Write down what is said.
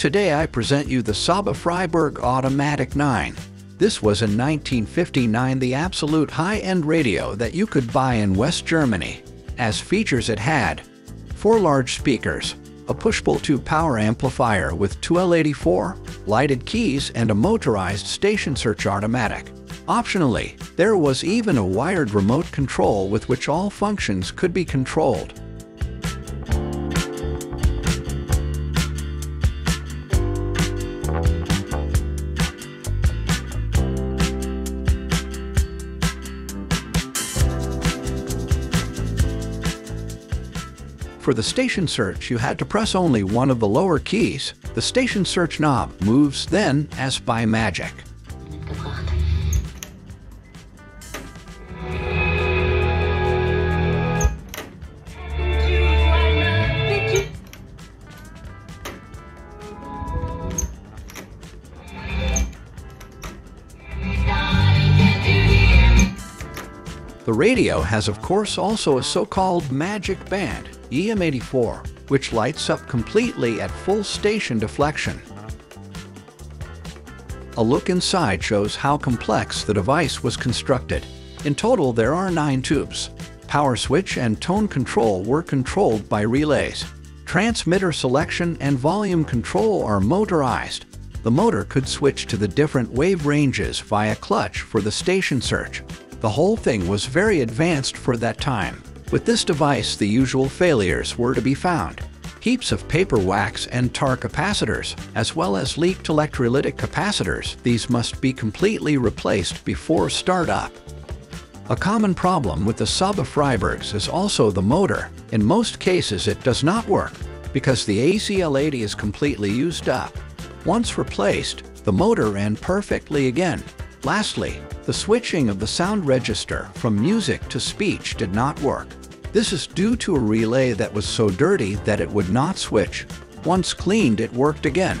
Today I present you the Saba Freiburg Automatic 9. This was in 1959 the absolute high-end radio that you could buy in West Germany. As features it had four large speakers, a push-pull tube power amplifier with two EL84, lighted keys and a motorized station search automatic. Optionally, there was even a wired remote control with which all functions could be controlled. For the station search, you had to press only one of the lower keys. The station search knob moves then as by magic. The radio has of course also a so-called magic band, EM84, which lights up completely at full station deflection. A look inside shows how complex the device was constructed. In total, there are nine tubes. Power switch and tone control were controlled by relays. Transmitter selection and volume control are motorized. The motor could switch to the different wave ranges via clutch for the station search. The whole thing was very advanced for that time. With this device, the usual failures were to be found. Heaps of paper wax and tar capacitors, as well as leaked electrolytic capacitors. These must be completely replaced before startup. A common problem with the Saba Freiburgs is also the motor. In most cases, it does not work because the ECL80 is completely used up. Once replaced, the motor ran perfectly again. Lastly, the switching of the sound register from music to speech did not work. This is due to a relay that was so dirty that it would not switch. Once cleaned, it worked again.